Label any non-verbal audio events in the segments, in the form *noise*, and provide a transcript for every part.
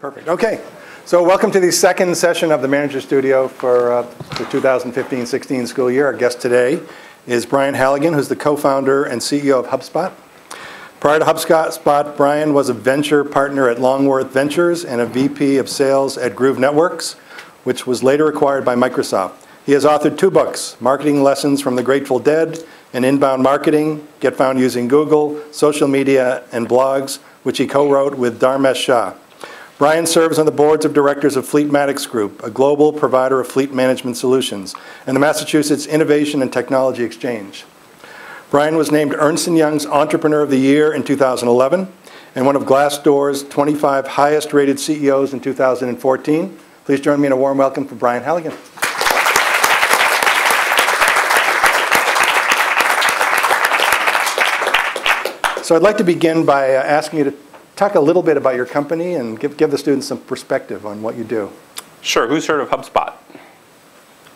Perfect. Okay. So welcome to the second session of the Manager Studio for uh, the 2015-16 school year. Our guest today is Brian Halligan, who's the co-founder and CEO of HubSpot. Prior to HubSpot, Brian was a venture partner at Longworth Ventures and a VP of sales at Groove Networks, which was later acquired by Microsoft. He has authored two books, Marketing Lessons from the Grateful Dead and Inbound Marketing, Get Found Using Google, Social Media, and Blogs, which he co-wrote with Dharmesh Shah. Brian serves on the boards of directors of Fleetmatics Group, a global provider of fleet management solutions, and the Massachusetts Innovation and Technology Exchange. Brian was named Ernst & Young's Entrepreneur of the Year in 2011 and one of Glassdoor's 25 highest rated CEOs in 2014. Please join me in a warm welcome for Brian Halligan. So I'd like to begin by uh, asking you to talk a little bit about your company and give, give the students some perspective on what you do. Sure. Who's heard of HubSpot?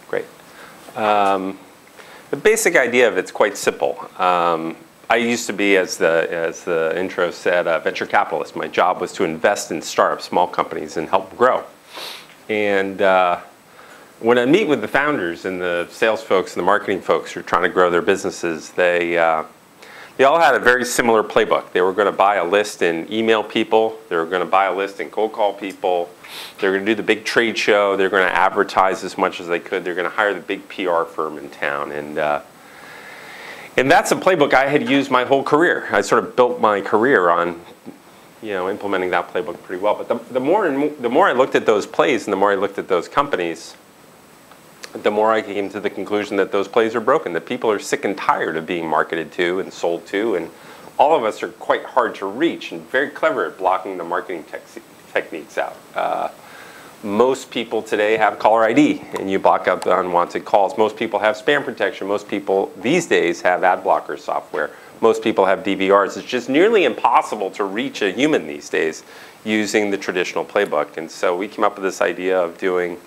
Great. Um, the basic idea of it's quite simple. Um, I used to be, as the, as the intro said, a venture capitalist. My job was to invest in startups, small companies, and help grow. And uh, when I meet with the founders and the sales folks and the marketing folks who are trying to grow their businesses, they, uh, they all had a very similar playbook. They were going to buy a list and email people. They were going to buy a list and cold call people. They were going to do the big trade show. They're going to advertise as much as they could. They're going to hire the big PR firm in town. And, uh, and that's a playbook I had used my whole career. I sort of built my career on you know, implementing that playbook pretty well. But the, the, more and the more I looked at those plays and the more I looked at those companies, the more I came to the conclusion that those plays are broken, that people are sick and tired of being marketed to and sold to, and all of us are quite hard to reach and very clever at blocking the marketing techniques out. Uh, most people today have caller ID and you block out the unwanted calls. Most people have spam protection. Most people these days have ad blocker software. Most people have DVRs. It's just nearly impossible to reach a human these days using the traditional playbook. And so we came up with this idea of doing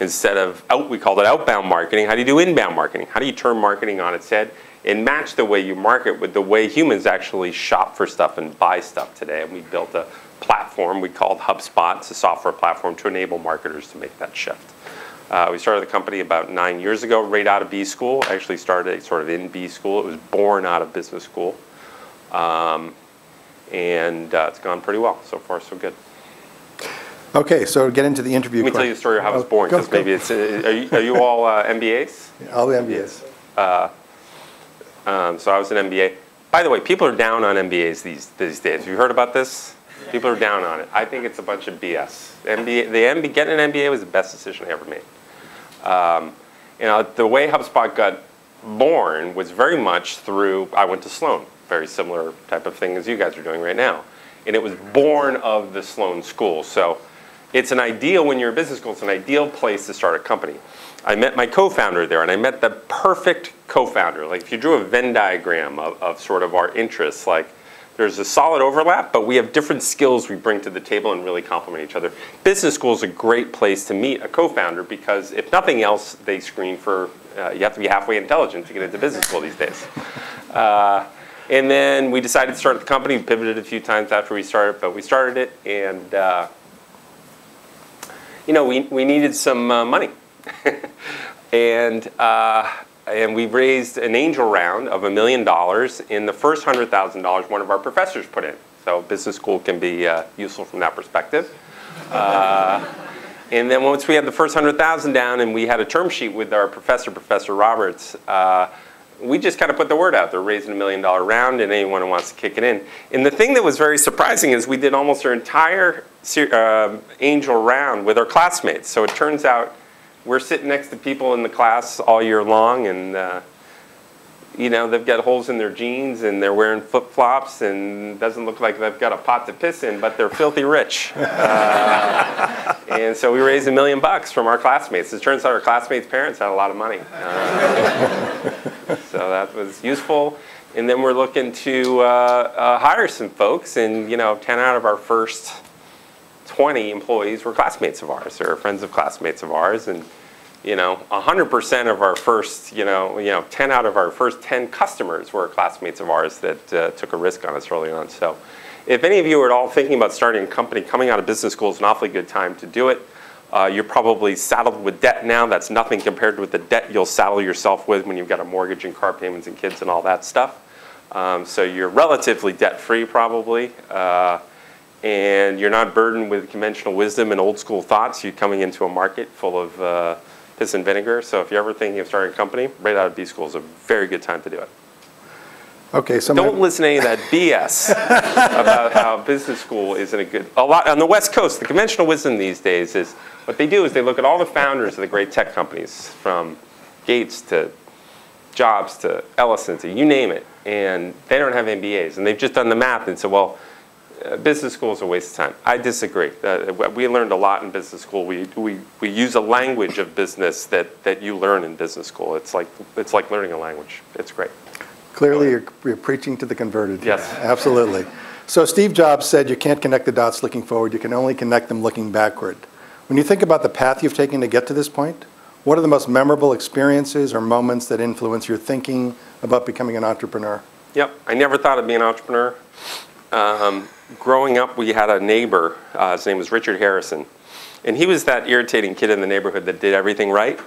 instead of out, we called it outbound marketing. How do you do inbound marketing? How do you turn marketing on its head and match the way you market with the way humans actually shop for stuff and buy stuff today? And we built a platform we called HubSpot. It's a software platform to enable marketers to make that shift. Uh, we started the company about nine years ago, right out of B school. I actually started sort of in B school. It was born out of business school. Um, and uh, it's gone pretty well. So far, so good. Okay, so get into the interview. Let me tell you the story of how I was oh, born, because maybe it's. Uh, are, you, are, you, all uh, MBAs? Yeah, all the MBAs. Uh, um, so I was an MBA. By the way, people are down on MBAs these these days. Have you heard about this? People are down on it. I think it's a bunch of BS. MBA, the MBA, getting an MBA was the best decision I ever made. Um, you know, the way HubSpot got born was very much through. I went to Sloan, very similar type of thing as you guys are doing right now, and it was born of the Sloan School. So it's an ideal, when you're a business school, it's an ideal place to start a company. I met my co-founder there, and I met the perfect co-founder. Like if you drew a Venn diagram of, of sort of our interests, like there's a solid overlap, but we have different skills we bring to the table and really complement each other. Business school is a great place to meet a co-founder because if nothing else, they screen for, uh, you have to be halfway intelligent to get into business school these days. Uh, and then we decided to start the company. We pivoted a few times after we started, but we started it, and uh, you know, we, we needed some uh, money. *laughs* and, uh, and we raised an angel round of a million dollars in the first $100,000 one of our professors put in. So business school can be uh, useful from that perspective. Uh, and then once we had the first 100,000 down and we had a term sheet with our professor, Professor Roberts, uh, we just kind of put the word out there, raising a million dollar round, and anyone who wants to kick it in. And the thing that was very surprising is we did almost our entire uh, angel round with our classmates. So it turns out we're sitting next to people in the class all year long, and uh, you know they've got holes in their jeans, and they're wearing flip flops, and doesn't look like they've got a pot to piss in, but they're filthy rich. *laughs* Uh, and so we raised a million bucks from our classmates. It turns out our classmates' parents had a lot of money. So that was useful. And then we're looking to uh, uh, hire some folks, and you know, 10 out of our first 20 employees were classmates of ours, or friends of classmates of ours, and you know, 100% of our first, you know, you know, 10 out of our first 10 customers were classmates of ours that uh, took a risk on us early on. So if any of you are at all thinking about starting a company, coming out of business school is an awfully good time to do it. Uh, you're probably saddled with debt now. That's nothing compared with the debt you'll saddle yourself with when you've got a mortgage and car payments and kids and all that stuff. Um, so you're relatively debt-free probably. Uh, and you're not burdened with conventional wisdom and old school thoughts. You're coming into a market full of uh, piss and vinegar. So if you're ever thinking of starting a company, right out of B school is a very good time to do it. Okay, so Don't listen to any of that BS *laughs* about how business school isn't a good. A lot on the West Coast, the conventional wisdom these days is what they do is they look at all the founders of the great tech companies, from Gates to Jobs to Ellison to you name it, and they don't have MBAs, and they've just done the math and said, well, uh, business school is a waste of time. I disagree. Uh, we learned a lot in business school. We, we, we use a language of business that, that you learn in business school. It's like, it's like learning a language. It's great. Clearly you're you're preaching to the converted. Yes. Absolutely. So Steve Jobs said you can't connect the dots looking forward, you can only connect them looking backward. When you think about the path you've taken to get to this point, what are the most memorable experiences or moments that influence your thinking about becoming an entrepreneur? Yep, I never thought I'd be an entrepreneur. Um, growing up, we had a neighbor, uh, his name was Richard Harrison, and he was that irritating kid in the neighborhood that did everything right.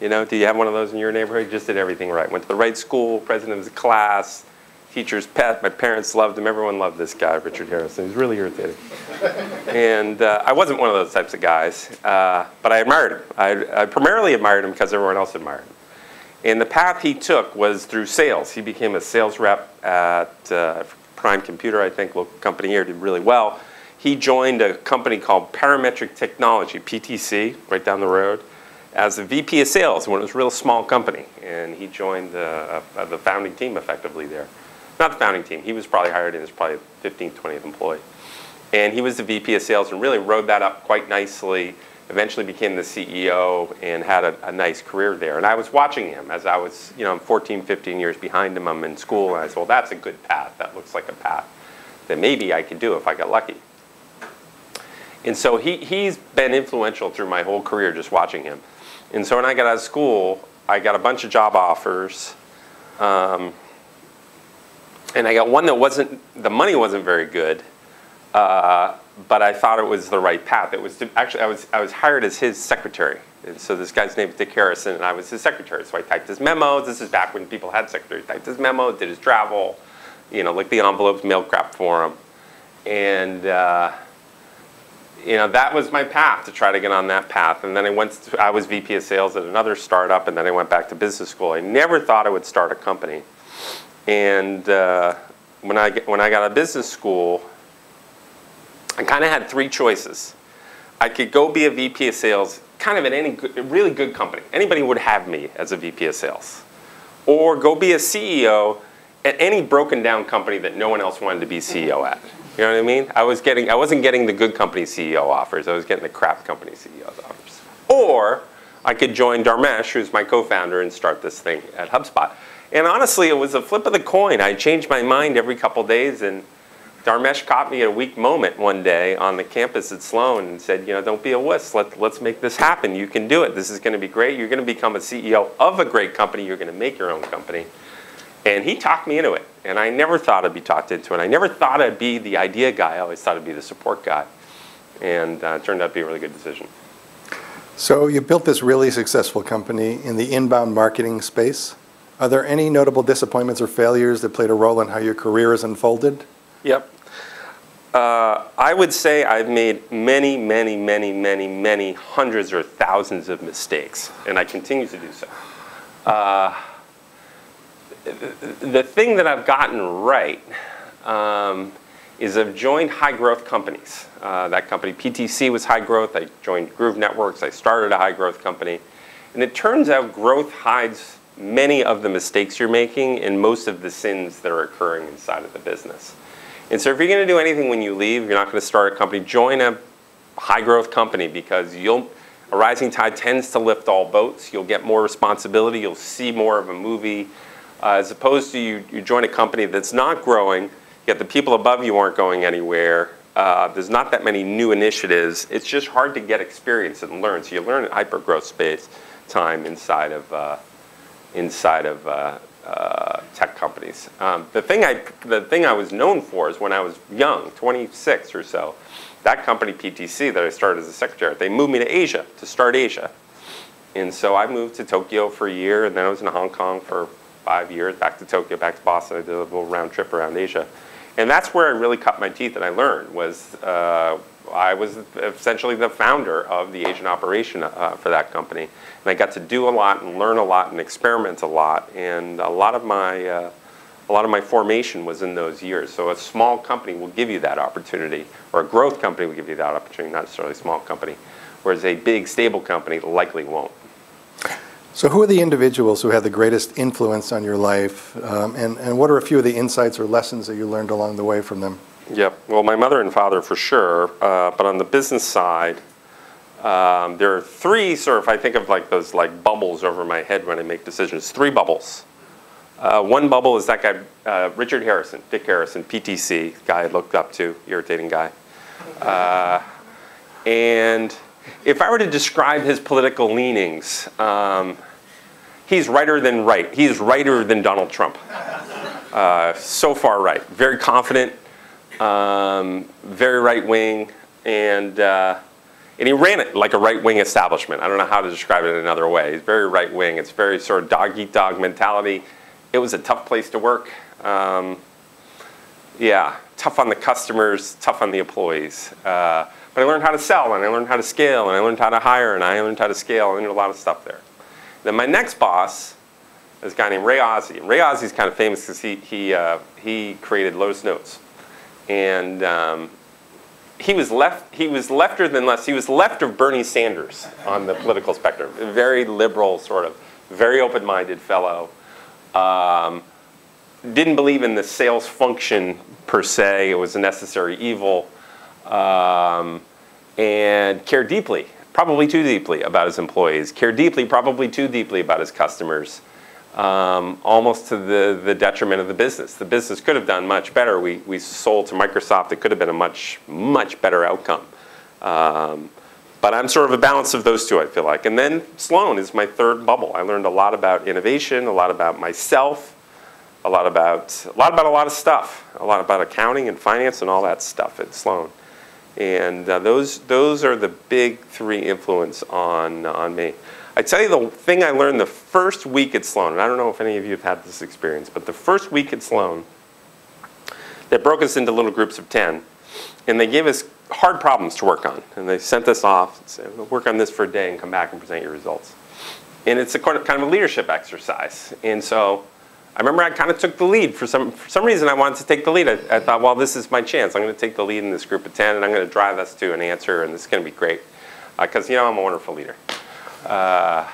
You know, do you have one of those in your neighborhood? Just did everything right. Went to the right school, president of his class, teacher's pet. My parents loved him. Everyone loved this guy, Richard Harrison. He was really irritating. and uh, I wasn't one of those types of guys, uh, but I admired him. I, I primarily admired him because everyone else admired him. And the path he took was through sales. He became a sales rep at uh, Prime Computer, I think, local company here, did really well. He joined a company called Parametric Technology, PTC, right down the road, as a VP of sales when it was a real small company. And he joined the, uh, the founding team effectively there. Not the founding team, he was probably hired in as probably 15th, 20th employee. And he was the VP of sales and really rode that up quite nicely. Eventually became the CEO and had a, a, nice career there. And I was watching him as I was, you know, I'm 14, 15 years behind him. I'm in school, and I said, well, that's a good path. That looks like a path that maybe I could do if I got lucky. And so he, he's been influential through my whole career just watching him. And so when I got out of school, I got a bunch of job offers. Um, and I got one that wasn't, the money wasn't very good. Uh, but I thought it was the right path. It was to, actually I was I was hired as his secretary, and so this guy's name is Dick Harrison, and I was his secretary. So I typed his memos. This is back when people had secretaries. Typed his memo, did his travel, you know, licked the envelopes, mail crap for him, and uh, you know that was my path to try to get on that path. And then I went. To, I was VP of sales at another startup, and then I went back to business school. I never thought I would start a company, and uh, when I when I got out of business school. I kind of had three choices. I could go be a VP of sales, kind of at any good, really good company. Anybody would have me as a VP of sales. Or go be a CEO at any broken down company that no one else wanted to be CEO at. You know what I mean? I was getting, I wasn't getting the good company CEO offers. I was getting the crap company CEO offers. Or I could join Dharmesh, who's my co-founder, and start this thing at HubSpot. And honestly, it was a flip of the coin. I changed my mind every couple days and Dharmesh caught me at a weak moment one day on the campus at Sloan and said, you know, don't be a wuss. Let, let's make this happen. You can do it. This is going to be great. You're going to become a CEO of a great company. You're going to make your own company. And he talked me into it. And I never thought I'd be talked into it. I never thought I'd be the idea guy. I always thought I'd be the support guy. And uh, it turned out to be a really good decision. So you built this really successful company in the inbound marketing space. Are there any notable disappointments or failures that played a role in how your career has unfolded? Yep. Uh, I would say I've made many, many, many, many, many hundreds or thousands of mistakes, and I continue to do so. Uh, the thing that I've gotten right um, is I've joined high growth companies. Uh, that company, PTC, was high growth. I joined Groove Networks. I started a high growth company. And it turns out growth hides many of the mistakes you're making and most of the sins that are occurring inside of the business. And so if you're going to do anything when you leave, you're not going to start a company, join a high growth company because you'll a rising tide tends to lift all boats. You'll get more responsibility. You'll see more of a movie. Uh, as opposed to you, you join a company that's not growing, yet the people above you aren't going anywhere. Uh, there's not that many new initiatives. It's just hard to get experience and learn. So you learn at hyper growth space time inside of, uh, inside of uh, uh, tech companies. companies. Um, the thing I the thing I was known for is when I was young, 26 or so, that company PTC that I started as a secretary, they moved me to Asia to start Asia, and so I moved to Tokyo for a year, and then I was in Hong Kong for five years, back to Tokyo, back to Boston. I did a little round trip around Asia, and that's where I really cut my teeth and I learned was. Uh, I was essentially the founder of the Asian operation uh, for that company. And I got to do a lot and learn a lot and experiment a lot. And a lot of my, uh, a lot of my formation was in those years. So a small company will give you that opportunity, or a growth company will give you that opportunity, not necessarily a small company, whereas a big, stable company likely won't. So who are the individuals who had the greatest influence on your life, um, and, and what are a few of the insights or lessons that you learned along the way from them? Yeah, Well, my mother and father for sure, uh, but on the business side, um, there are three sort of. I think of like those like bubbles over my head when I make decisions. Three bubbles. Uh, one bubble is that guy, uh, Richard Harrison, Dick Harrison, PTC, guy I looked up to, irritating guy. Uh, and if I were to describe his political leanings, um, he's righter than right. He's righter than Donald Trump. Uh, so far right. Very confident, um, very right wing, and uh, and he ran it like a right wing establishment. I don't know how to describe it in another way. He's very right wing. It's very sort of dog eat dog mentality. It was a tough place to work. Um, yeah, tough on the customers, tough on the employees. Uh, but I learned how to sell, and I learned how to scale, and I learned how to hire, and I learned how to scale. I learned a lot of stuff there. Then my next boss is a guy named Ray Ozzie. Ray Ozzie's kind of famous because he, he, uh, he created Lotus Notes and um, he was left. He was lefter than less. He was left of Bernie Sanders on the political spectrum. Very liberal, sort of, very open-minded fellow. Um, didn't believe in the sales function per se. It was a necessary evil, um, and care deeply, probably too deeply about his employees. care deeply, probably too deeply about his customers um, almost to the, the detriment of the business. The business could have done much better. We, we sold to Microsoft. It could have been a much, much better outcome. Um, but I'm sort of a balance of those two, I feel like. And then Sloan is my third bubble. I learned a lot about innovation, a lot about myself, a lot about a lot about a lot of stuff, a lot about accounting and finance and all that stuff at Sloan. And uh, those those are the big three influence on on me. I tell you the thing I learned the first week at Sloan, and I don't know if any of you have had this experience, but the first week at Sloan, they broke us into little groups of 10, and they gave us hard problems to work on. And they sent us off and said, work on this for a day and come back and present your results. And it's a kind of a leadership exercise. And so I remember I kind of took the lead. For some, for some reason, I wanted to take the lead. I, I thought, well, this is my chance. I'm going to take the lead in this group of 10, and I'm going to drive us to an answer, and this is going to be great. Because, uh, you know, I'm a wonderful leader. Uh,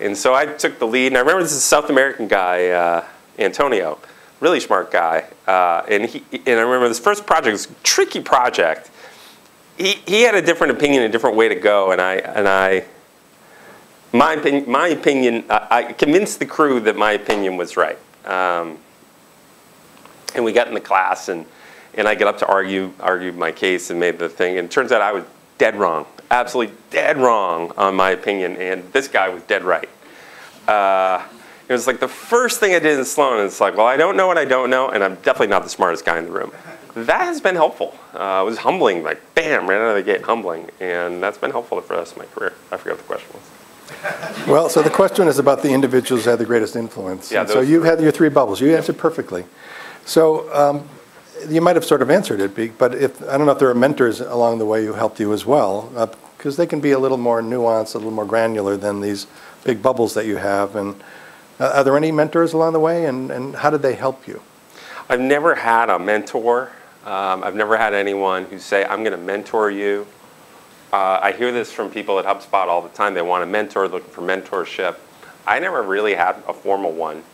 and so I took the lead, and I remember this is a South American guy, uh, Antonio, really smart guy. Uh, and, he, and I remember this first project was a tricky project. He, he had a different opinion, a different way to go, and I, and I my, opinion, my opinion I, I convinced the crew that my opinion was right. Um, and we got in the class, and, and I get up to argue, argue my case and made the thing, and it turns out I was dead wrong absolutely dead wrong on my opinion, and this guy was dead right. Uh, it was like the first thing I did in Sloan, and it's like, well, I don't know what I don't know, and I'm definitely not the smartest guy in the room. That has been helpful. Uh, it was humbling, like, bam, right out of the gate, humbling, and that's been helpful for the rest of my career. I forgot what the question was. Well, so the question is about the individuals who had the greatest influence. Yeah, so you had your three bubbles. You answered perfectly. So um, you might have sort of answered it, but if, I don't know if there are mentors along the way who helped you as well, because uh, they can be a little more nuanced, a little more granular than these big bubbles that you have. And uh, are there any mentors along the way, and, and how did they help you? I've never had a mentor. Um, I've never had anyone who say, I'm going to mentor you. Uh, I hear this from people at HubSpot all the time. They want a mentor, looking for mentorship. I never really had a formal one.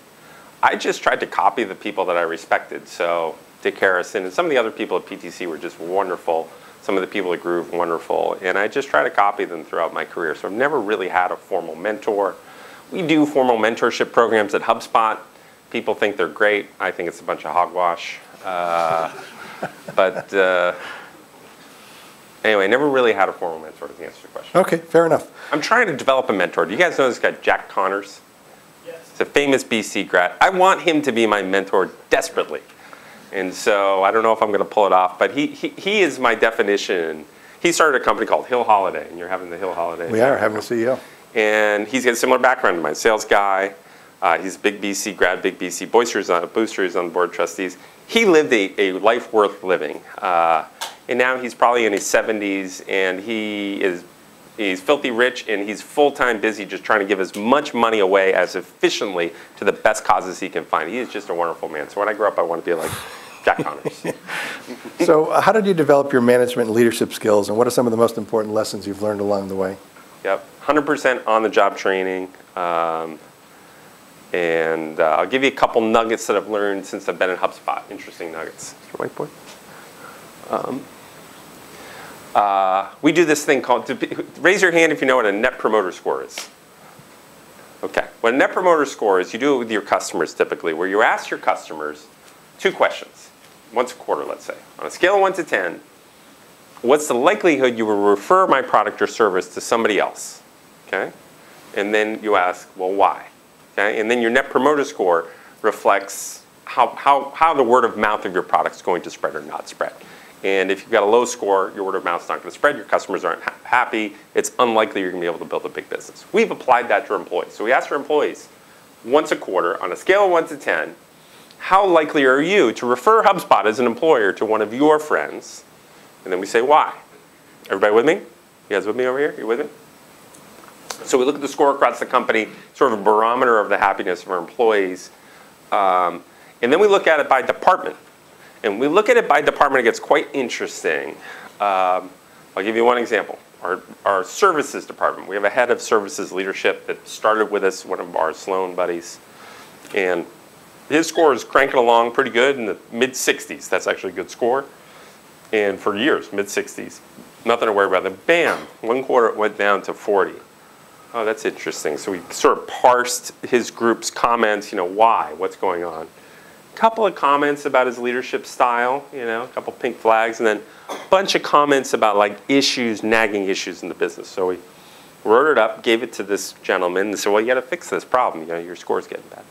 I just tried to copy the people that I respected. So Dick Harrison, and some of the other people at PTC were just wonderful. Some of the people at Groove, wonderful. And I just try to copy them throughout my career. So I've never really had a formal mentor. We do formal mentorship programs at HubSpot. People think they're great. I think it's a bunch of hogwash. Uh, *laughs* but uh, anyway, I never really had a formal mentor to answer your question. Okay, fair enough. I'm trying to develop a mentor. Do you guys know this guy, Jack Connors? Yes. He's a famous BC grad. I want him to be my mentor desperately. And so I don't know if I'm going to pull it off, but he, he, he is my definition. He started a company called Hill Holliday, and you're having the Hill Holliday. We are having a CEO. And he's got a similar background to mine, sales guy. Uh, he's a big BC grad, big BC boosters on, boosters on board trustees. He lived a, a life worth living. Uh, and now he's probably in his 70s, and he is he's filthy rich, and he's full-time busy just trying to give as much money away as efficiently to the best causes he can find. He is just a wonderful man. So when I grow up, I want to be like Jack *laughs* Connors. So uh, how did you develop your management and leadership skills, and what are some of the most important lessons you've learned along the way? Yep, 100% on-the-job training. Um, and uh, I'll give you a couple nuggets that I've learned since I've been in HubSpot. Interesting nuggets. Whiteboard. Um, uh, we do this thing called, raise your hand if you know what a net promoter score is. Okay, what a net promoter score is, you do it with your customers typically, where you ask your customers two questions, once a quarter, let's say. On a scale of one to 10, what's the likelihood you will refer my product or service to somebody else? Okay? And then you ask, well, why? Okay? And then your net promoter score reflects how, how, how the word of mouth of your product is going to spread or not spread. And if you've got a low score, your word of mouth is not going to spread, your customers aren't ha happy, it's unlikely you're going to be able to build a big business. We've applied that to our employees. So we ask our employees once a quarter on a scale of 1 to 10, how likely are you to refer HubSpot as an employer to one of your friends? And then we say why. Everybody with me? You guys with me over here? You with me? So we look at the score across the company, sort of a barometer of the happiness of our employees. Um, and then we look at it by department. And we look at it by department, it gets quite interesting. Um, I'll give you one example. Our, our services department, we have a head of services leadership that started with us, one of our Sloan buddies. And his score is cranking along pretty good in the mid 60s. That's actually a good score. And for years, mid 60s. Nothing to worry about. Then bam, one quarter it went down to 40. Oh, that's interesting. So we sort of parsed his group's comments, you know, why, what's going on. A couple of comments about his leadership style, you know, a couple pink flags, and then a bunch of comments about like issues, nagging issues in the business. So we wrote it up, gave it to this gentleman, and said, well, you got to fix this problem. You know, your score's getting bad.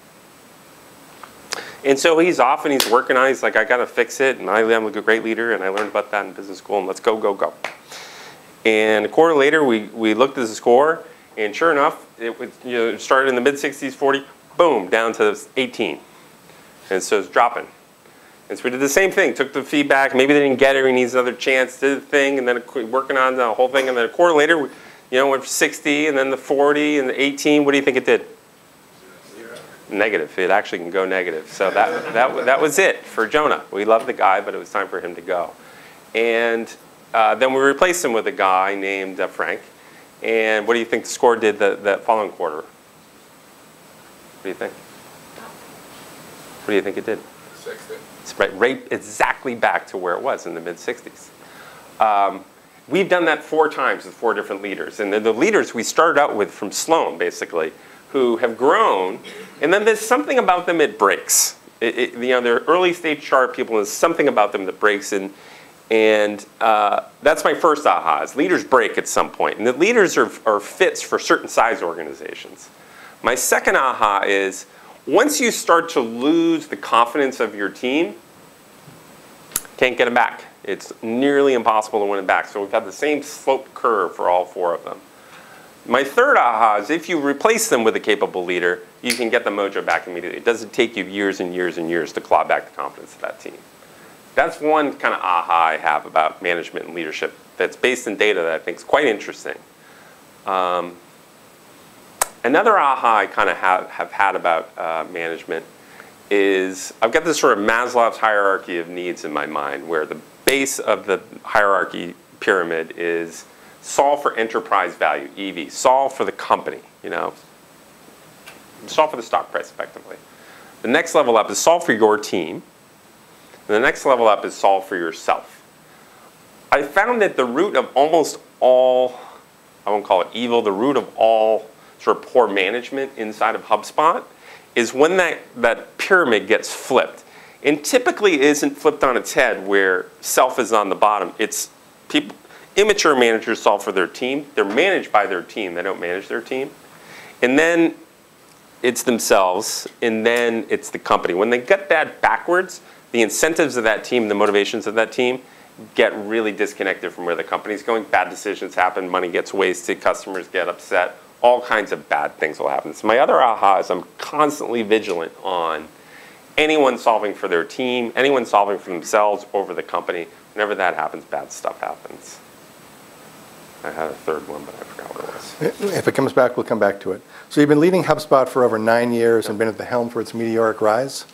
And so he's off and he's working on it. He's like, I got to fix it. And I, am a great leader, and I learned about that in business school, and let's go, go, go. And a quarter later, we, we looked at the score, and sure enough, it, you know, started in the mid 60s, 40, boom, down to 18. And so it's dropping. And so we did the same thing, took the feedback, maybe they didn't get it, he needs another chance, did the thing, and then working on the whole thing, and then a quarter later, you know, went from 60, and then the 40, and the 18, what do you think it did? Negative. It actually can go negative. So that, that, that was it for Jonah. We loved the guy, but it was time for him to go. And uh, then we replaced him with a guy named uh, Frank. And what do you think the score did that, the following quarter? What do you think? What do you think it did? 60. It's right, right exactly back to where it was in the mid 60s. Um, we've done that four times with four different leaders. And the, the leaders we started out with from Sloan, basically, who have grown, and then there's something about them it breaks. It, it, you know, they're early stage chart people, and there's something about them that breaks. And, and uh, that's my first aha, is leaders break at some point. And the leaders are, are fits for certain size organizations. My second aha is, once you start to lose the confidence of your team, can't get them back. It's nearly impossible to win it back. So we've had the same slope curve for all four of them. My third aha is if you replace them with a capable leader, you can get the mojo back immediately. It doesn't take you years and years and years to claw back the confidence of that team. That's one kind of aha I have about management and leadership that's based in data that I think is quite interesting. Um, another aha I kind of have, have had about uh, management is I've got this sort of Maslow's hierarchy of needs in my mind where the base of the hierarchy pyramid is solve for enterprise value, EV, solve for the company, you know, solve for the stock price effectively. The next level up is solve for your team. And the next level up is solve for yourself. I found that the root of almost all, I won't call it evil, the root of all sort of poor management inside of HubSpot is when that, that pyramid gets flipped. And typically isn't flipped on its head where self is on the bottom. It's people, immature managers solve for their team. They're managed by their team. They don't manage their team. And then it's themselves, and then it's the company. When they get that backwards, the incentives of that team, the motivations of that team, get really disconnected from where the company's going. Bad decisions happen, money gets wasted, customers get upset, all kinds of bad things will happen. So my other aha is I'm constantly vigilant on anyone solving for their team, anyone solving for themselves over the company. Whenever that happens, bad stuff happens. I had a third one, but I forgot what it was. Eh, if it comes back, we'll come back to it. So you've been leading HubSpot for over nine years and been at the helm for its meteoric rise.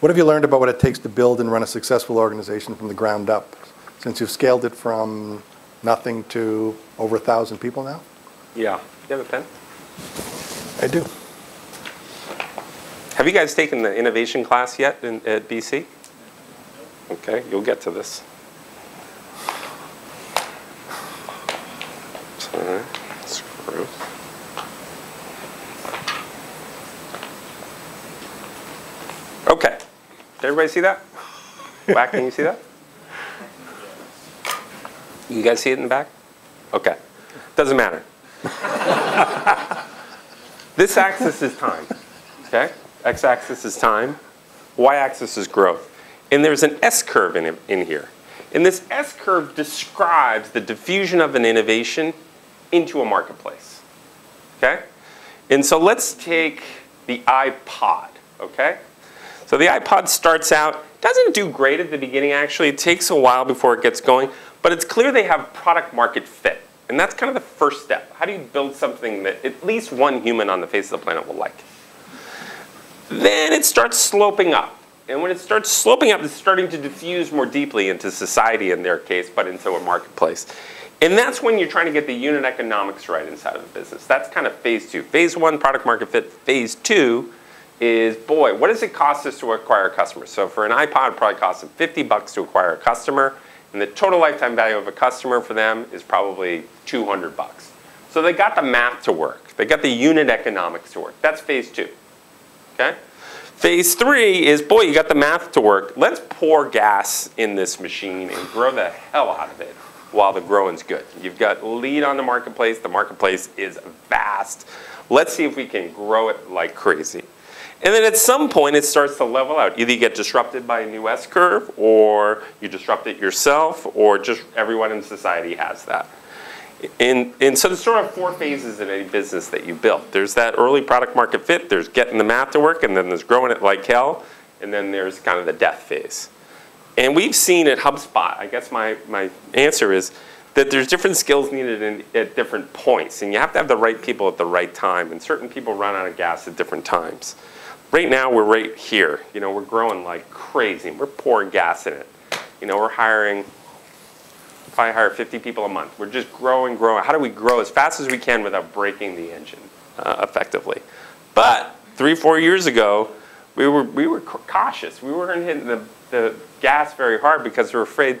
What have you learned about what it takes to build and run a successful organization from the ground up, since you've scaled it from nothing to over a 1,000 people now? Yeah. You have a pen? I do. Have you guys taken the innovation class yet in, at BC? Okay, you'll get to this. Sorry, screw. Okay, did everybody see that? Back, can you see that? You guys see it in the back? Okay, doesn't matter. this axis is time, okay? X-axis is time, Y-axis is growth. And there's an S-curve in, in here. And this S-curve describes the diffusion of an innovation into a marketplace, okay? And so let's take the iPod, okay? So the iPod starts out, doesn't do great at the beginning actually, it takes a while before it gets going, but it's clear they have product market fit. And that's kind of the first step. How do you build something that at least one human on the face of the planet will like? Then it starts sloping up. And when it starts sloping up, it's starting to diffuse more deeply into society in their case, but into a marketplace. And that's when you're trying to get the unit economics right inside of the business. That's kind of phase two. Phase one, product market fit. Phase two is, boy, what does it cost us to acquire a customer? So for an iPod, it probably costs them 50 bucks to acquire a customer. And the total lifetime value of a customer for them is probably 200 bucks. So they got the math to work. They got the unit economics to work. That's phase two. Okay? Phase three is, boy, you got the math to work. Let's pour gas in this machine and grow the hell out of it while the growing's good. You've got lead on the marketplace. The marketplace is vast. Let's see if we can grow it like crazy. And then at some point, it starts to level out. Either you get disrupted by a new S curve, or you disrupt it yourself, or just everyone in society has that. And, and so there's sort of four phases in any business that you build. There's that early product market fit, there's getting the math to work, and then there's growing it like hell, and then there's kind of the death phase. And we've seen at HubSpot, I guess my, my answer is that there's different skills needed in, at different points, and you have to have the right people at the right time, and certain people run out of gas at different times. Right now, we're right here. You know, we're growing like crazy. We're pouring gas in it. You know, we're hiring, probably hire 50 people a month. We're just growing, growing. How do we grow as fast as we can without breaking the engine uh, effectively? But three, four years ago, we were, we were cautious. We weren't hitting the, the gas very hard because we were afraid,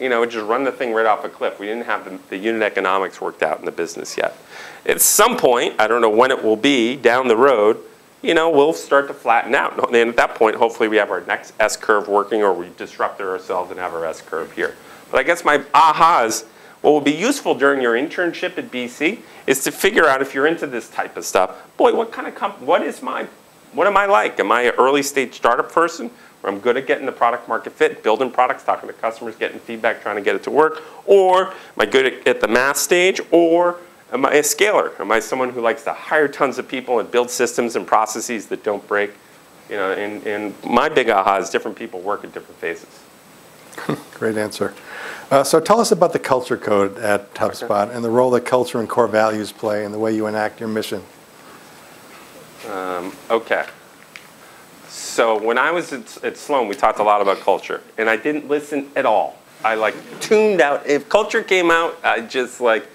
you know, just run the thing right off a cliff. We didn't have the, the unit economics worked out in the business yet. At some point, I don't know when it will be, down the road, you know, we'll start to flatten out. And at that point, hopefully we have our next S-curve working or we disrupt ourselves and have our S-curve here. But I guess my ahas, what will be useful during your internship at BC is to figure out if you're into this type of stuff, boy, what kind of company, what is my, what am I like? Am I an early stage startup person where I'm good at getting the product market fit, building products, talking to customers, getting feedback, trying to get it to work? Or am I good at, at the math stage? Or Am I a scaler? Am I someone who likes to hire tons of people and build systems and processes that don't break? You know, and, and my big aha is different people work at different phases. *laughs* Great answer. Uh, so tell us about the culture code at HubSpot okay. and the role that culture and core values play in the way you enact your mission. Um, okay. So when I was at, at Sloan, we talked a lot about culture, and I didn't listen at all. I like tuned out. If culture came out, I just like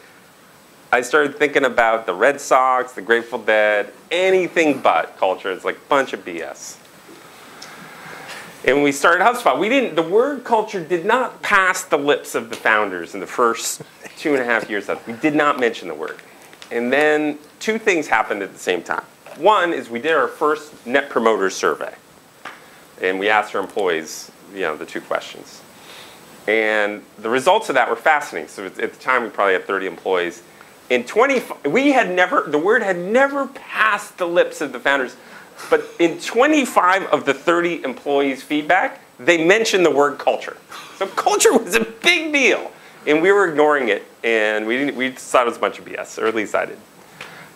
I started thinking about the Red Sox, the Grateful Dead, anything but culture. It's like a bunch of BS. And we started HubSpot, we didn't, the word culture did not pass the lips of the founders in the first *laughs* two and a half years of. We did not mention the word. And then two things happened at the same time. One is we did our first net promoter survey. And we asked our employees, you know, the two questions. And the results of that were fascinating. So at the time, we probably had 30 employees. In 20, we had never, the word had never passed the lips of the founders, but in 25 of the 30 employees' feedback, they mentioned the word culture. So culture was a big deal, and we were ignoring it, and we, didn't, we thought it was a bunch of BS, or at least I did.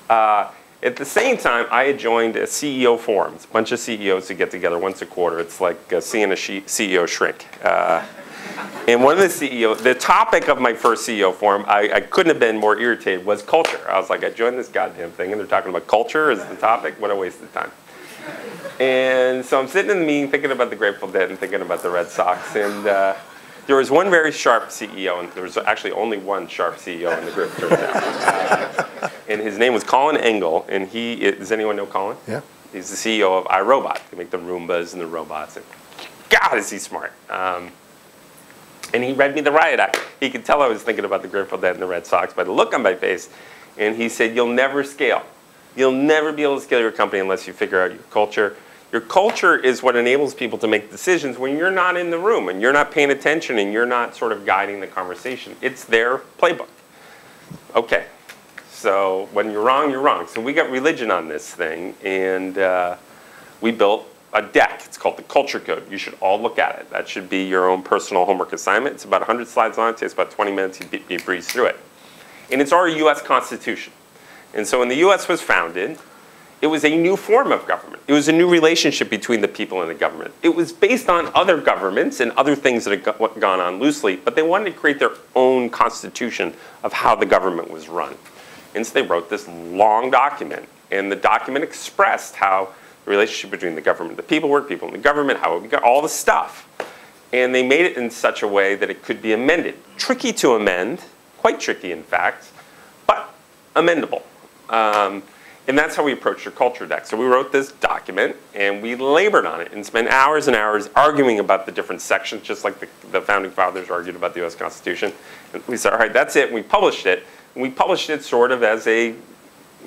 Uh, at the same time, I had joined a CEO forum. It's a bunch of CEOs who get together once a quarter. It's like uh, seeing a CEO shrink. Uh, and one of the CEOs, the topic of my first CEO forum, I, I, couldn't have been more irritated, was culture. I was like, I joined this goddamn thing, and they're talking about culture as the topic. What a waste of time. And so I'm sitting in the meeting thinking about the Grateful Dead and thinking about the Red Sox. And uh, there was one very sharp CEO, and there was actually only one sharp CEO in the group. Uh, *laughs* and his name was Colin Angle, and he, does anyone know Colin? Yeah. He's the CEO of iRobot. They make the Roombas and the robots. And God, is he smart. Um, and he read me the riot act. He could tell I was thinking about the Grateful Dead and the Red Sox by the look on my face. And he said, you'll never scale. You'll never be able to scale your company unless you figure out your culture. Your culture is what enables people to make decisions when you're not in the room and you're not paying attention and you're not sort of guiding the conversation. It's their playbook. Okay, so when you're wrong, you're wrong. So we got religion on this thing and uh, we built a deck. It's called the Culture Code. You should all look at it. That should be your own personal homework assignment. It's about 100 slides long. It takes about 20 minutes. You, you breeze through it. And it's our U.S. Constitution. And so when the U.S. was founded, it was a new form of government. It was a new relationship between the people and the government. It was based on other governments and other things that had gone on loosely, but they wanted to create their own constitution of how the government was run. And so they wrote this long document, and the document expressed how the relationship between the government, the people work, people in the government, how we got all the stuff. And they made it in such a way that it could be amended. Tricky to amend, quite tricky in fact, but amendable. Um, and that's how we approached our culture deck. So we wrote this document and we labored on it and spent hours and hours arguing about the different sections, just like the, the founding fathers argued about the US Constitution. And we said, all right, that's it. And we published it. And we published it sort of as a,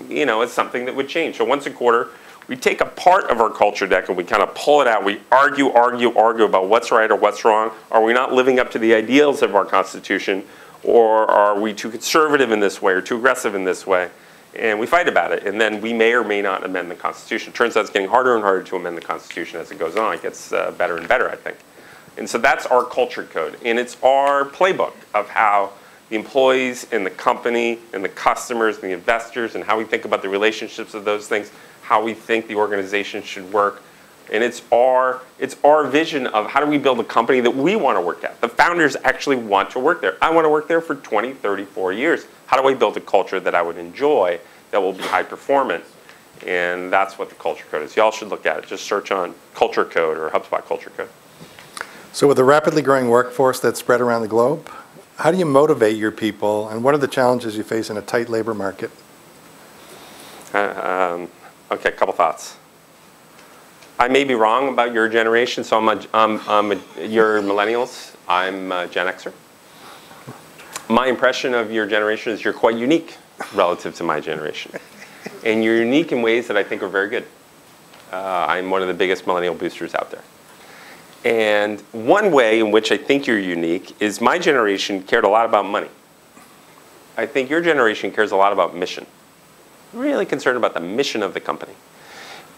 you know, as something that would change. So once a quarter, we take a part of our culture deck and we kind of pull it out. We argue, argue, argue about what's right or what's wrong. Are we not living up to the ideals of our Constitution? Or are we too conservative in this way or too aggressive in this way? and we fight about it. And then we may or may not amend the Constitution. It Turns out it's getting harder and harder to amend the Constitution as it goes on. It gets uh, better and better, I think. And so that's our culture code. And it's our playbook of how the employees and the company and the customers and the investors and how we think about the relationships of those things, how we think the organization should work. And it's our, it's our vision of how do we build a company that we want to work at. The founders actually want to work there. I want to work there for 20, 30, 40 years. How do I build a culture that I would enjoy that will be high performant? And that's what the culture code is. Y'all should look at it. Just search on culture code or HubSpot culture code. So with a rapidly growing workforce that's spread around the globe, how do you motivate your people and what are the challenges you face in a tight labor market? Uh, um, okay, a couple thoughts. I may be wrong about your generation, so I'm a, I'm, I'm a, you're millennials. I'm a Gen Xer my impression of your generation is you're quite unique relative to my generation. And you're unique in ways that I think are very good. Uh, I'm one of the biggest millennial boosters out there. And one way in which I think you're unique is my generation cared a lot about money. I think your generation cares a lot about mission. Really concerned about the mission of the company.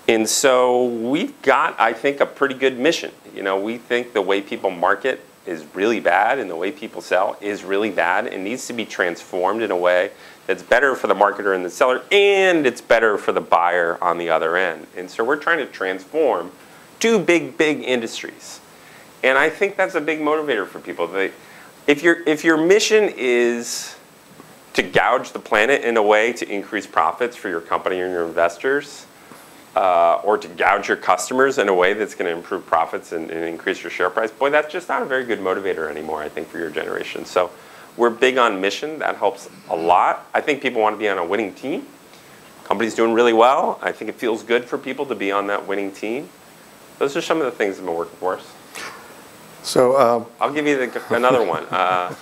And so we've got, I think, a pretty good mission. You know, we think the way people market is really bad and the way people sell is really bad and needs to be transformed in a way that's better for the marketer and the seller and it's better for the buyer on the other end. And so we're trying to transform two big, big industries. And I think that's a big motivator for people. They, if, your, if your mission is to gouge the planet in a way to increase profits for your company and your investors, uh, or to gouge your customers in a way that's going to improve profits and, and, increase your share price, boy, that's just not a very good motivator anymore, I think, for your generation. So we're big on mission. That helps a lot. I think people want to be on a winning team. Company's doing really well. I think it feels good for people to be on that winning team. Those are some of the things that have been working for us. So uh, I'll give you the, another one. Uh,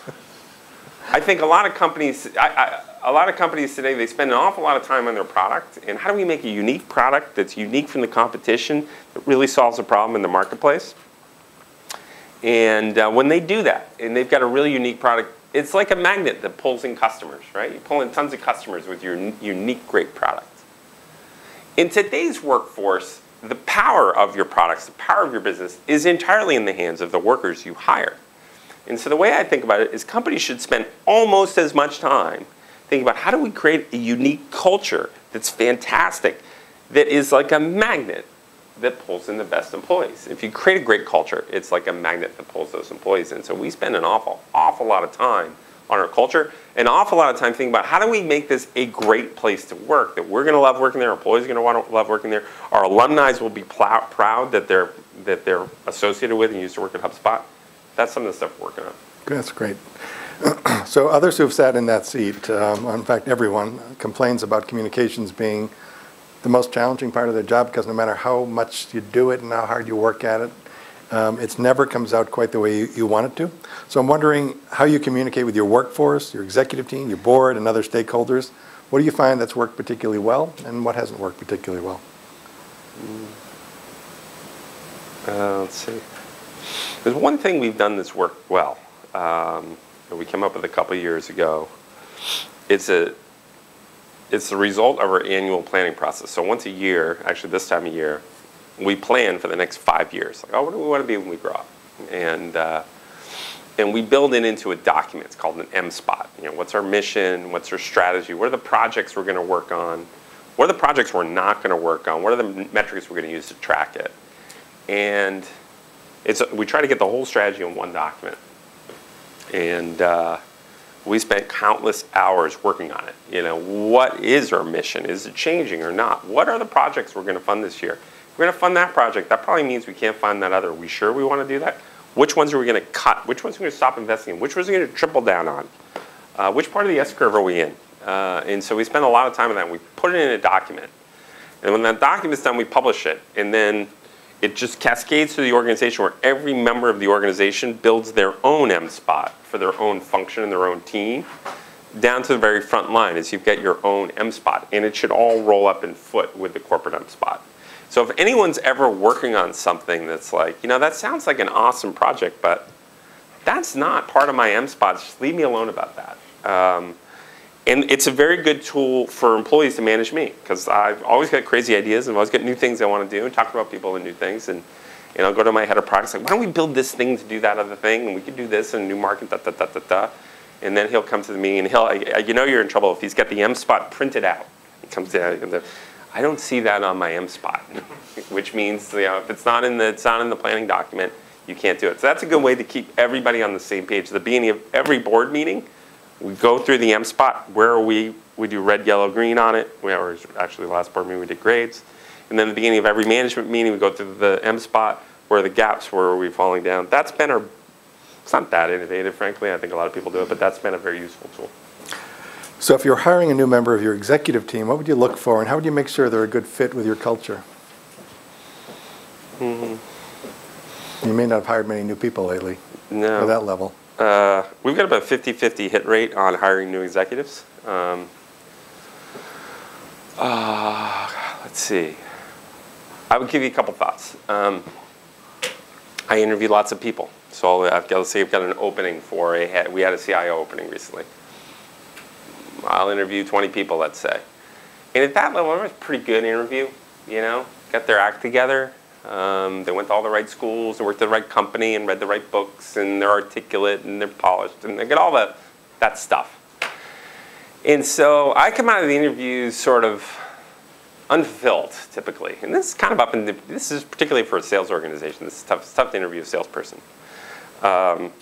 I think a lot of companies, I, I, a lot of companies today, they spend an awful lot of time on their product. And how do we make a unique product that's unique from the competition that really solves a problem in the marketplace? And uh, when they do that, and they've got a really unique product, it's like a magnet that pulls in customers, right? You pull in tons of customers with your unique, great product. In today's workforce, the power of your products, the power of your business is entirely in the hands of the workers you hire. And so the way I think about it is companies should spend almost as much time thinking about how do we create a unique culture that's fantastic, that is like a magnet that pulls in the best employees. If you create a great culture, it's like a magnet that pulls those employees in. So we spend an awful, awful lot of time on our culture, an awful lot of time thinking about how do we make this a great place to work, that we're gonna love working there, employees are gonna want to love working there, our alumni will be proud that they're, that they're associated with and used to work at HubSpot. That's some of the stuff we're working on. That's great. *clears throat* So others who've sat in that seat, um, in fact, everyone, complains about communications being the most challenging part of their job because no matter how much you do it and how hard you work at it, um, it never comes out quite the way you, you want it to. So I'm wondering how you communicate with your workforce, your executive team, your board, and other stakeholders. What do you find that's worked particularly well, and what hasn't worked particularly well? Uh, let's see. There's one thing we've done that's worked well. Um, that we came up with a couple years ago. It's a it's the result of our annual planning process. So once a year, actually this time of year, we plan for the next five years. Like, oh, what do we want to be when we grow up? And uh, and we build it into a document. It's called an MSPOT. You know, what's our mission? What's our strategy? What are the projects we're going to work on? What are the projects we're not going to work on? What are the metrics we're going to use to track it? And it's we try to get the whole strategy in one document. And uh, we spent countless hours working on it. You know, what is our mission? Is it changing or not? What are the projects we're going to fund this year? We're going to fund that project. That probably means we can't fund that other. Are we sure we want to do that? Which ones are we going to cut? Which ones are we going to stop investing in? Which ones are we going to triple down on? Uh, which part of the S curve are we in? Uh, and so we spend a lot of time on that. We put it in a document. And when that document's done, we publish it. And then it just cascades through the organization where every member of the organization builds their own MSPOT for their own function and their own team, down to the very front line as you get your own MSPOT. And it should all roll up in foot with the corporate MSPOT. So if anyone's ever working on something that's like, you know, that sounds like an awesome project, but that's not part of my MSPOT, just leave me alone about that. Um, and it's a very good tool for employees to manage me because I've always got crazy ideas and I've always got new things I want to do and talk about people and new things. And, and I'll go to my head of products like, why don't we build this thing to do that other thing? And we could do this in a new market, da da da da da. And then he'll come to me and he'll, you know, you're in trouble if he's got the MSPOT printed out. He comes down. I don't see that on my MSPOT, *laughs* which means you know if it's not in the it's not in the planning document, you can't do it. So that's a good way to keep everybody on the same page. The beginning of every board meeting, we go through the MSPOT. Where are we? We do red, yellow, green on it. We or actually the last board meeting we did grades. And then at the beginning of every management meeting, we go through the MSPOT. Where are the gaps? Where are we falling down? That's been our. It's not that innovative, frankly. I think a lot of people do it, but that's been a very useful tool. So if you're hiring a new member of your executive team, what would you look for, and how would you make sure they're a good fit with your culture? Mm-hmm. You may not have hired many new people lately No. at that level. Uh, we've got about 50-50 hit rate on hiring new executives. Um, uh, let's see. I would give you a couple thoughts. Um, I interview lots of people. So I've got, let's say I've got an opening for a, we had a CIO opening recently. I'll interview 20 people, let's say. And at that level, was a pretty good interview, you know, got their act together. Um, they went to all the right schools and worked at the right company and read the right books and they're articulate and they're polished and they get all the, that stuff. And so I come out of the interviews sort of unfulfilled typically. And this is kind of up in the, this is particularly for a sales organization. This is tough, it's tough to interview a salesperson. Um,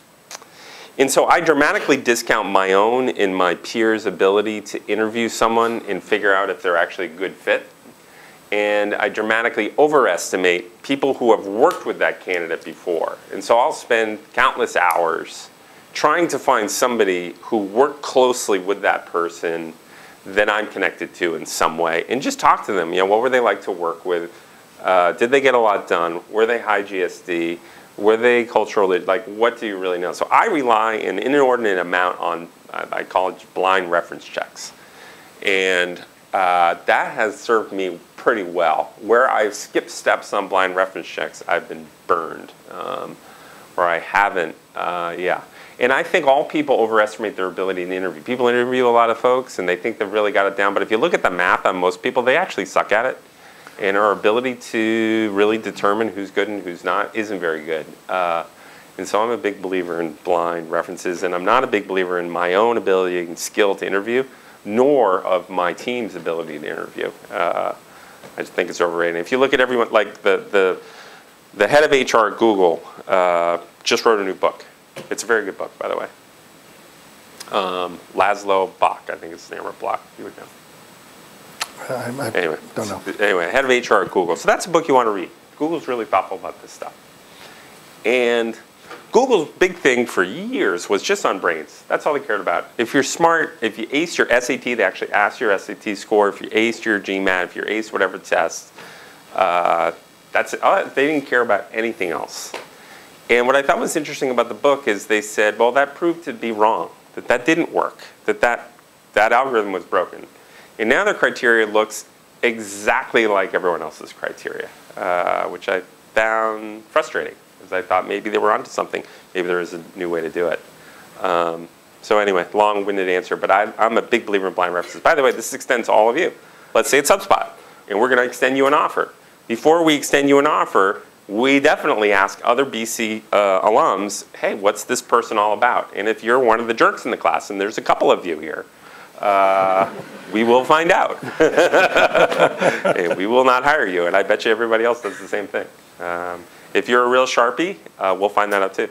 and so I dramatically discount my own and my peers' ability to interview someone and figure out if they're actually a good fit. And I dramatically overestimate people who have worked with that candidate before. And so I'll spend countless hours trying to find somebody who worked closely with that person that I'm connected to in some way and just talk to them. You know, what were they like to work with? Uh, did they get a lot done? Were they high GSD? Were they culturally, like, what do you really know? So I rely an inordinate amount on, I call it blind reference checks. And uh, that has served me pretty well. Where I've skipped steps on blind reference checks, I've been burned. Um, where I haven't, uh, yeah. And I think all people overestimate their ability to interview. People interview a lot of folks and they think they've really got it down. But if you look at the math on most people, they actually suck at it. And our ability to really determine who's good and who's not isn't very good. Uh, and so I'm a big believer in blind references, and I'm not a big believer in my own ability and skill to interview, nor of my team's ability to interview. Uh, I just think it's overrated. If you look at everyone, like the, the, the head of HR at Google uh, just wrote a new book. It's a very good book, by the way. Um, Laszlo Bock, I think it's the name, or Block, you would know. I I Anyway. don't know. Anyway, head of HR at Google. So that's a book you want to read. Google's really thoughtful about this stuff. And Google's big thing for years was just on brains. That's all they cared about. If you're smart, if you ace your SAT, they actually ask your SAT score. If you ace your GMAT, if you're aced whatever test, uh, that's it. Uh, They didn't care about anything else. And what I thought was interesting about the book is they said, well, that proved to be wrong, that that didn't work, that that, that algorithm was broken. And now their criteria looks exactly like everyone else's criteria, uh, which I found frustrating, because I thought maybe they were onto something. Maybe there is a new way to do it. Um, so anyway, long-winded answer, but I, I'm a big believer in blind references. By the way, this extends to all of you. Let's say it's HubSpot, and we're going to extend you an offer. Before we extend you an offer, we definitely ask other BC uh, alums, hey, what's this person all about? And if you're one of the jerks in the class, and there's a couple of you here, uh, we will find out. *laughs* We will not hire you, and I bet you everybody else does the same thing. Um, if you're a real Sharpie, uh, we'll find that out too.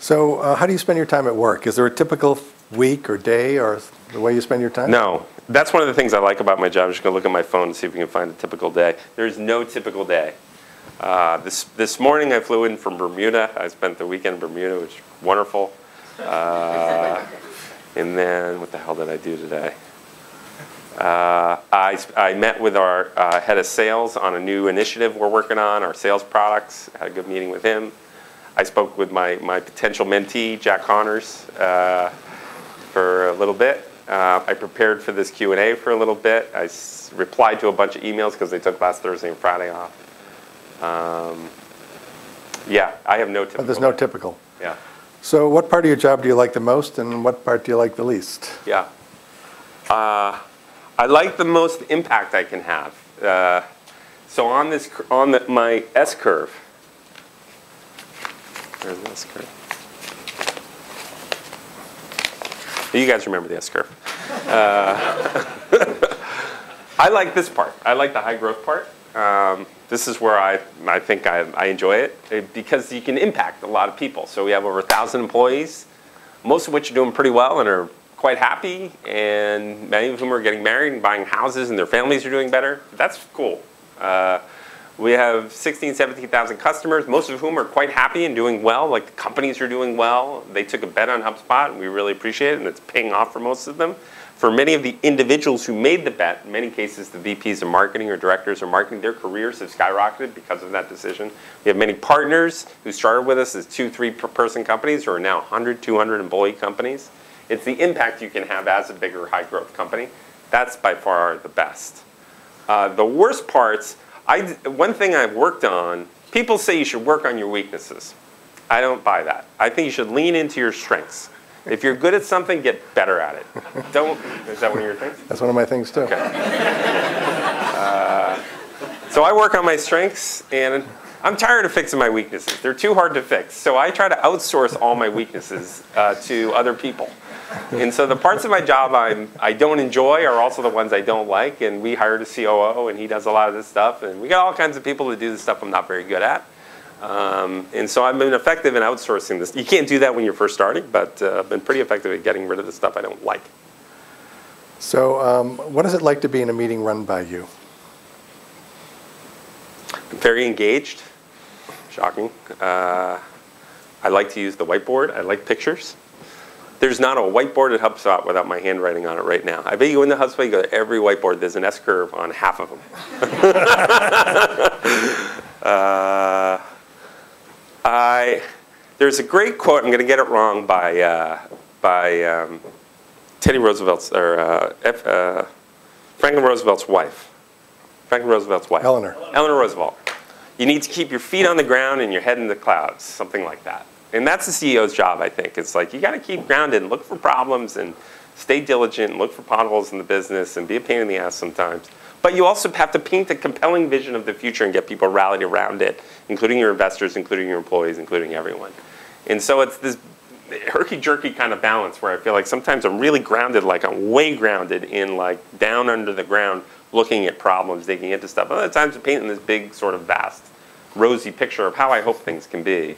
So uh, how do you spend your time at work? Is there a typical week or day or the way you spend your time? No, that's one of the things I like about my job. I'm just gonna look at my phone and see if we can find a typical day. There's no typical day. Uh, this, this morning I flew in from Bermuda. I spent the weekend in Bermuda, which was wonderful. Uh, and then, what the hell did I do today? Uh, I, I met with our uh, head of sales on a new initiative we're working on, our sales products. Had a good meeting with him. I spoke with my, my potential mentee, Jack Connors, uh, for a little bit. Uh, I prepared for this Q&A for a little bit. I s- replied to a bunch of emails because they took last Thursday and Friday off. Um, yeah, I have no typical. Oh, There's no typical. Yeah, So what part of your job do you like the most and what part do you like the least? yeah. Uh, I like the most impact I can have. Uh, so on this, on the, my S curve. Where's the S curve? You guys remember the S curve. Uh, *laughs* I like this part. I like the high growth part. Um, this is where I, I think I, I enjoy it eh, because you can impact a lot of people. So we have over a thousand employees, most of which are doing pretty well and are quite happy, and many of whom are getting married and buying houses, and their families are doing better. That's cool. Uh, we have 16, 17,000 customers, most of whom are quite happy and doing well. Like the companies are doing well. They took a bet on HubSpot, and we really appreciate it, and it's paying off for most of them. For many of the individuals who made the bet, in many cases the VPs of marketing or directors of marketing, their careers have skyrocketed because of that decision. We have many partners who started with us as two, three per person companies who are now 100, 200 employee companies. It's the impact you can have as a bigger, high growth company. That's by far the best. Uh, the worst parts, I, one thing I've worked on, people say you should work on your weaknesses. I don't buy that. I think you should lean into your strengths. If you're good at something, get better at it. Don't, is that one of your things? That's one of my things too. So I work on my strengths, and I'm tired of fixing my weaknesses. They're too hard to fix. So I try to outsource all my weaknesses uh, to other people. And so the parts of my job I'm, I don't enjoy are also the ones I don't like. And we hired a COO, and he does a lot of this stuff. And we got all kinds of people to do the stuff I'm not very good at. Um, and so I've been effective in outsourcing this. You can't do that when you're first starting, but uh, I've been pretty effective at getting rid of the stuff I don't like. So um, what is it like to be in a meeting run by you? I'm very engaged. Shocking. Uh, I like to use the whiteboard. I like pictures. There's not a whiteboard at HubSpot without my handwriting on it right now. I bet you go into HubSpot, you go to every whiteboard, there's an S curve on half of them. *laughs* uh, I, there's a great quote, I'm going to get it wrong, by, uh, by um, Teddy Roosevelt's, or uh, F, uh, Franklin Roosevelt's wife. Franklin Roosevelt's wife. Eleanor. Eleanor Roosevelt. You need to keep your feet on the ground and your head in the clouds, something like that. And that's the CEO's job, I think. It's like you got to keep grounded and look for problems and stay diligent and look for potholes in the business and be a pain in the ass sometimes. But you also have to paint a compelling vision of the future and get people rallied around it, including your investors, including your employees, including everyone. And so it's this herky-jerky kind of balance where I feel like sometimes I'm really grounded, like I'm way grounded in like down under the ground, looking at problems, digging into stuff. Other times I'm painting this big sort of vast, rosy picture of how I hope things can be.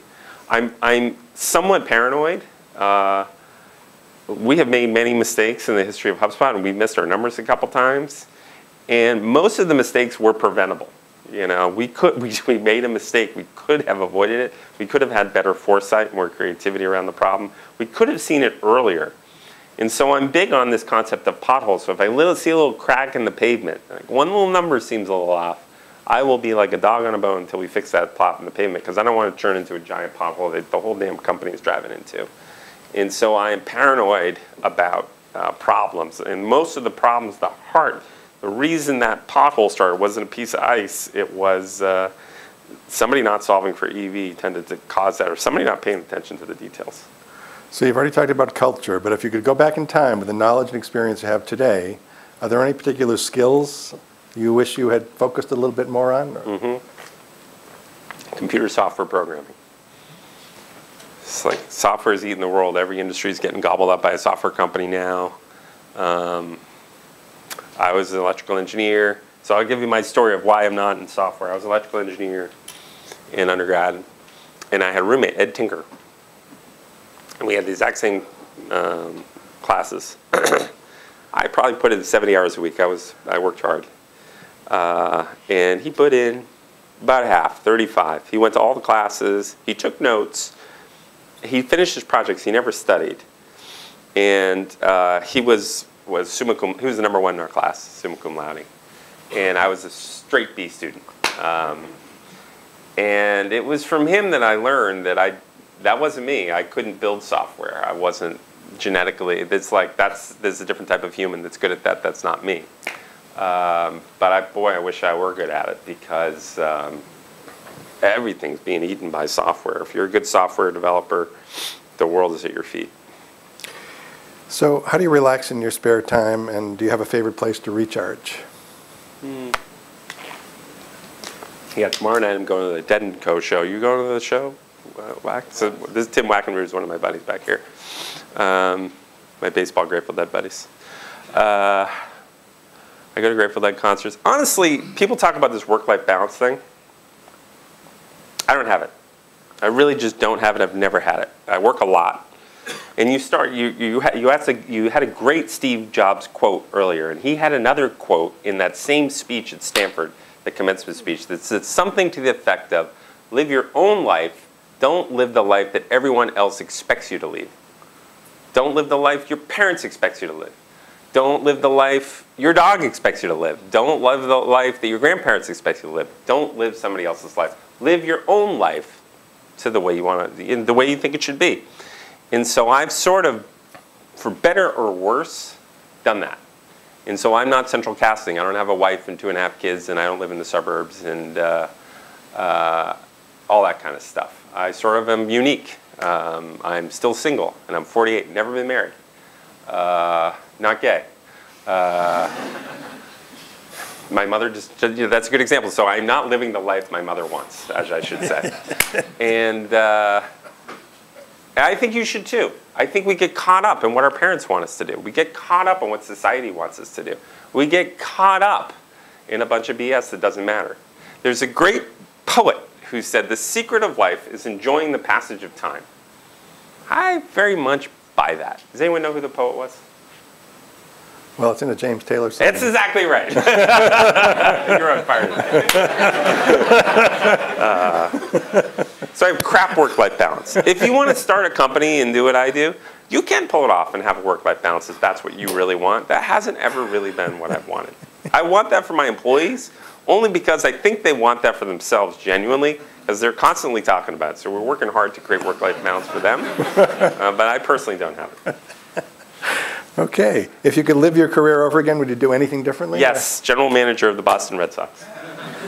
I'm, I'm somewhat paranoid. Uh, we have made many mistakes in the history of HubSpot, and we missed our numbers a couple times. And most of the mistakes were preventable. You know, we could *laughs* we, we made a mistake. We could have avoided it. We could have had better foresight, more creativity around the problem. We could have seen it earlier. And so I'm big on this concept of potholes. So if I little, see a little crack in the pavement, like one little number seems a little off, I will be like a dog on a bone until we fix that plot in the pavement because I don't want to turn into a giant pothole that the whole damn company is driving into. And so I am paranoid about uh, problems. And most of the problems, the heart, the reason that pothole started wasn't a piece of ice. It was uh, somebody not solving for EV tended to cause that, or somebody not paying attention to the details. So you've already talked about culture, but if you could go back in time with the knowledge and experience you have today, are there any particular skills you wish you had focused a little bit more on? or- Computer software programming. It's like software is eating the world. Every industry is getting gobbled up by a software company now. Um, I was an electrical engineer, so I'll give you my story of why I'm not in software. I was an electrical engineer in undergrad, and I had a roommate, Ed Tinker. And we had the exact same um, classes. *clears throat* I probably put in 70 hours a week. I was I worked hard, uh, and he put in about half, 35. He went to all the classes. He took notes. He finished his projects. He never studied, and uh, he was was summa cum. He was the number one in our class, summa cum laude, and I was a straight B student. Um, and it was from him that I learned that I that wasn't me. I couldn't build software. I wasn't genetically. It's like that's there's a different type of human that's good at that. That's not me. Um, but I, boy, I wish I were good at it because um, everything's being eaten by software. If you're a good software developer, the world is at your feet. So how do you relax in your spare time, and do you have a favorite place to recharge? Yeah, tomorrow night I'm going to the Dead and Co. show. You going to the show? Uh, Wack? So this is Tim Wackenroot, who's one of my buddies back here. Um, my baseball Grateful Dead buddies. Uh, I go to Grateful Dead concerts. Honestly, people talk about this work-life balance thing. I don't have it. I really just don't have it. I've never had it. I work a lot. And you start, you, you, you, you had a great Steve Jobs quote earlier, and he had another quote in that same speech at Stanford, the commencement speech, that said something to the effect of live your own life, don't live the life that everyone else expects you to live. Don't live the life your parents expect you to live. Don't live the life your dog expects you to live. Don't live the life that your grandparents expect you to live. Don't live somebody else's life. Live your own life to the way you want in the way you think it should be. And so I've sort of, for better or worse, done that. And so I'm not central casting. I don't have a wife and two and a half kids, and I don't live in the suburbs and uh, uh, all that kind of stuff. I sort of am unique. Um, I'm still single, and I'm 48, never been married, uh, not gay. Uh, my mother just, you know, that's a good example. So I'm not living the life my mother wants, as I should say. *laughs* and uh, I think you should too. I think we get caught up in what our parents want us to do. We get caught up in what society wants us to do. We get caught up in a bunch of BS that doesn't matter. There's a great poet who said, The secret of life is enjoying the passage of time. I very much buy that. Does anyone know who the poet was? Well, it's in a James Taylor song. That's exactly right. *laughs* *laughs* You're on fire. Uh, *laughs* so I have crap work-life balance. If you want to start a company and do what I do, you can pull it off and have a work-life balance if that's what you really want. That hasn't ever really been what I've wanted. I want that for my employees only because I think they want that for themselves genuinely, because they're constantly talking about it. So we're working hard to create work-life balance for them, uh, but I personally don't have it. Okay. If you could live your career over again, would you do anything differently? Yes, general manager of the Boston Red Sox.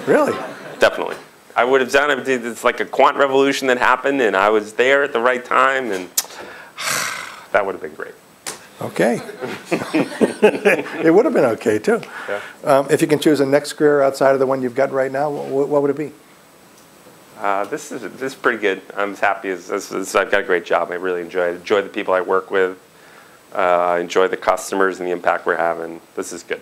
Really? Definitely. I would have done it. It's like a quant revolution that happened, and I was there at the right time, and *sighs* that would have been great. Okay. *laughs* It would have been okay, too. Yeah. Um, If you can choose a next career outside of the one you've got right now, wh- what would it be? Uh, this is this is pretty good. I'm as happy as this, this, I've got a great job. I really enjoy it. Enjoy the people I work with. Uh, enjoy the customers and the impact we're having. This is good.